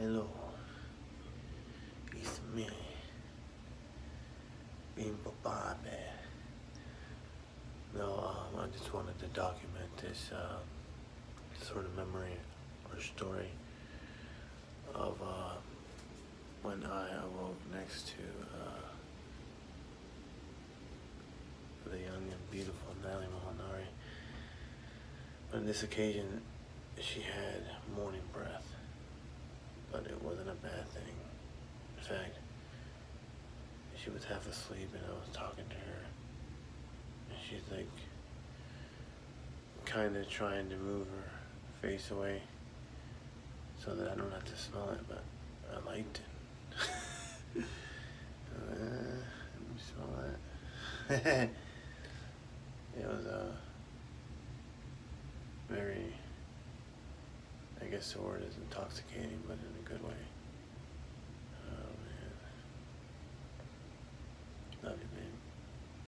Hello. It's me. Bimbo Bobby. No, um, I just wanted to document this uh, sort of memory or story of uh, when I awoke next to uh, the young and beautiful Nellie Molinari. On this occasion, she had but it wasn't a bad thing. In fact, she was half asleep and I was talking to her, and she's like kind of trying to move her face away so that I don't have to smell it, but I liked it. uh, let me smell that. it was uh, very, I guess the word is intoxicating, but in a good way.